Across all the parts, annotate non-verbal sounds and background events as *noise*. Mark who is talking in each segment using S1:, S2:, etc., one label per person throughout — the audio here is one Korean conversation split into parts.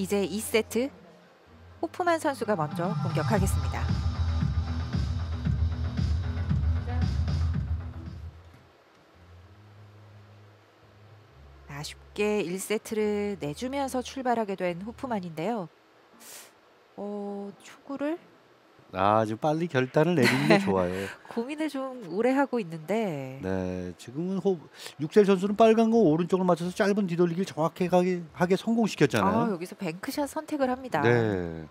S1: 이제 2세트 호프만 선수가 먼저 공격하겠습니다. 아쉽게 1세트를 내주면서 출발하게 된 호프만인데요. 어, 초구를
S2: 아, 지금 빨리 결단을 내리는 게 *laughs* 좋아요.
S1: 고민을 좀 오래 하고 있는데
S2: 네, 지금은 호, 육셀 선수는 빨간 거 오른쪽을 맞춰서 짧은 뒤돌리기를 정확하게 하게 성공시켰잖아요.
S1: 아, 여기서 뱅크샷 선택을 합니다.
S2: 네.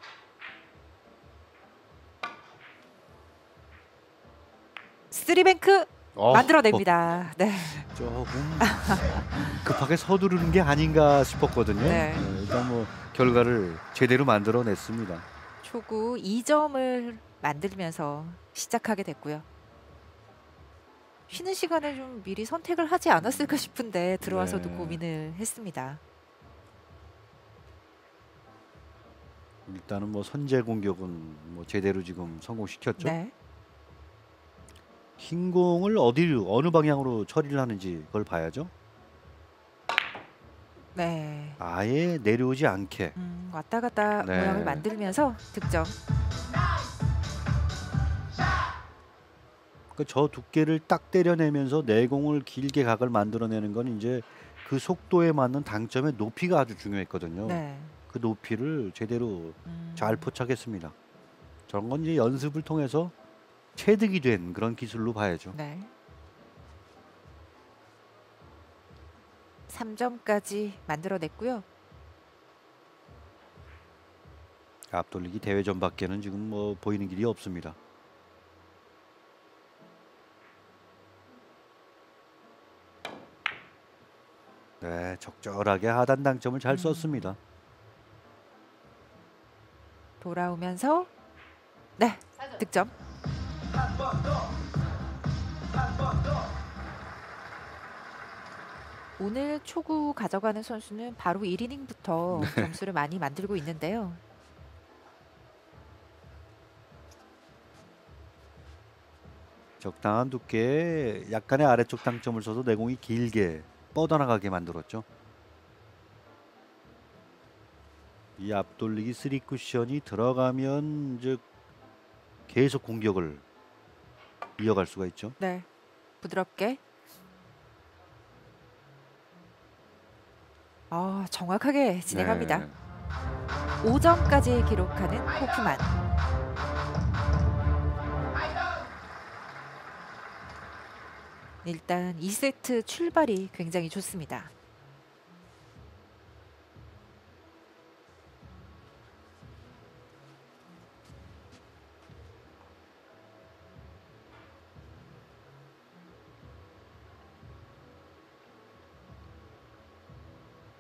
S1: 쓰리뱅크
S2: 어,
S1: 만들어냅니다. 네.
S2: 조금 *laughs* 급하게 서두르는 게 아닌가 싶었거든요.
S1: 네.
S2: 네, 일단 뭐 결과를 제대로 만들어냈습니다.
S1: 초구 2점을 만들면서 시작하게 됐고요. 쉬는 시간에 좀 미리 선택을 하지 않았을까 싶은데 들어와서도
S2: 네.
S1: 고민을 했습니다.
S2: 일단은 뭐 선제 공격은 뭐 제대로 지금 성공시켰죠.
S1: 네.
S2: 흰 공을 어디로 어느 방향으로 처리를 하는지 그걸 봐야죠.
S1: 네.
S2: 아예 내려오지 않게.
S1: 음, 왔다 갔다
S2: 네.
S1: 모양을 만들면서 득점.
S2: 그 저 두께를 딱 때려내면서 내공을 길게 각을 만들어내는 건 이제 그 속도에 맞는 당점의 높이가 아주 중요했거든요.
S1: 네.
S2: 그 높이를 제대로
S1: 음,
S2: 잘 포착했습니다. 저런 건 이제 연습을 통해서 체득이 된 그런 기술로 봐야죠.
S1: 네. 3점까지 만들어냈고요.
S2: 앞돌리기 대회전 밖에는 지금 뭐 보이는 길이 없습니다. 네, 적절하게 하단 당점을 잘
S1: 음.
S2: 썼습니다.
S1: 돌아오면서 네. 득점. 오늘 초구 가져가는 선수는 바로 1이닝부터 *laughs*
S2: 네.
S1: 점수를 많이 만들고 있는데요.
S2: 적당한 두께에 약간의 아래쪽 당점을 써서 내공이 길게 뻗어나가게 만들었죠. 이 앞돌리기 쓰리 쿠션이 들어가면 이제 계속 공격을 이어갈 수가 있죠.
S1: 네. 부드럽게. 아, 정확하게 진행합니다.
S2: 네.
S1: 5점까지 기록하는 호프만. 일단 2세트 출발이 굉장히 좋습니다.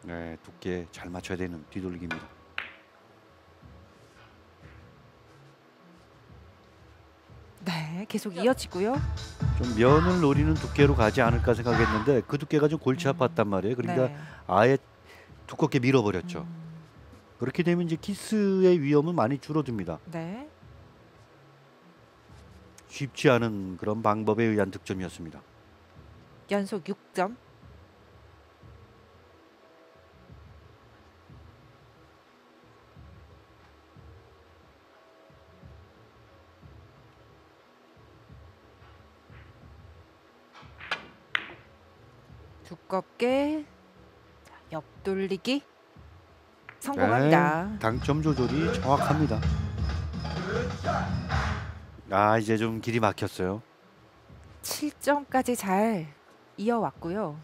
S2: 네, 두께 잘 맞춰야 되는 뒤돌리기입니다.
S1: 네, 계속 이어지고요.
S2: 좀 면을 노리는 두께로 가지 않을까 생각했는데 그 두께가 좀 골치
S1: 음.
S2: 아팠단 말이에요. 그러니까
S1: 네.
S2: 아예 두껍게 밀어버렸죠.
S1: 음,
S2: 그렇게 되면 이제 키스의 위험은 많이 줄어듭니다.
S1: 네.
S2: 쉽지 않은 그런 방법에 의한 득점이었습니다.
S1: 연속 6점. 두껍게 자, 옆돌리기 성공합니다.
S2: 네, 당점 조절이 정확합니다. 아 이제 좀 길이 막혔어요.
S1: 7점까지 잘 이어왔고요.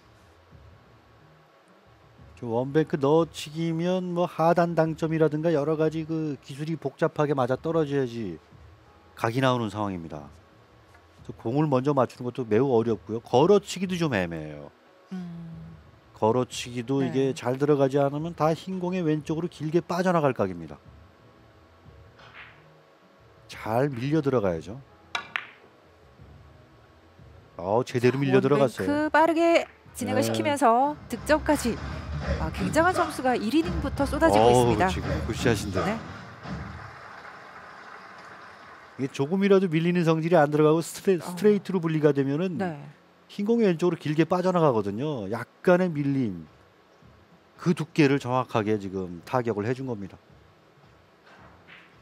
S2: 좀 원뱅크 넣어치기면 뭐 하단 당점이라든가 여러 가지 그 기술이 복잡하게 맞아 떨어져야지 각이 나오는 상황입니다. 공을 먼저 맞추는 것도 매우 어렵고요. 걸어치기도 좀 애매해요.
S1: 음,
S2: 걸어치기도
S1: 네.
S2: 이게 잘 들어가지 않으면 다 흰 공의 왼쪽으로 길게 빠져나갈 각입니다. 잘 밀려 들어가야죠. 어 제대로 밀려 들어갔어요.
S1: 원뱅크 빠르게 진행을
S2: 네.
S1: 시키면서 득점까지 아, 굉장한 점수가 1이닝부터 쏟아지고
S2: 어우,
S1: 있습니다.
S2: 지금 굿샷인데
S1: 네.
S2: 이게 조금이라도 밀리는 성질이 안 들어가고 스트레,
S1: 어.
S2: 스트레이트로 분리가 되면은
S1: 네.
S2: 흰 공이 왼쪽으로 길게 빠져나가거든요. 약간의 밀림. 그 두께를 정확하게 지금 타격을 해준 겁니다.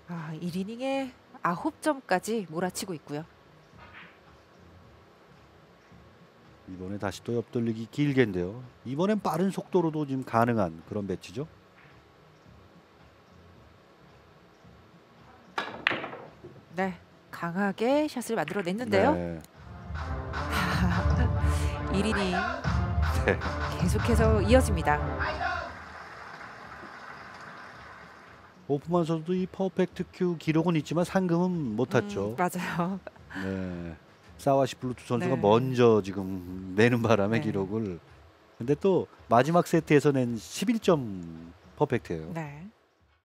S1: 아, 1이닝에 9점까지 몰아치고 있고요.
S2: 이번에 다시 또 옆돌리기 길게인데요. 이번엔 빠른 속도로도 지금 가능한 그런 배치죠.
S1: 네. 강하게 샷을 만들어 냈는데요.
S2: 네.
S1: 1이닝
S2: 네.
S1: 계속해서 이어집니다.
S2: 호프만 선수도 이 퍼펙트 큐 기록은 있지만 상금은 못 탔죠.
S1: 음, 맞아요.
S2: 네. 사와쉬 불루트 선수가
S1: 네.
S2: 먼저 지금 내는 바람에
S1: 네.
S2: 기록을 근데 또 마지막 세트에서 낸 11점 퍼펙트예요.
S1: 네.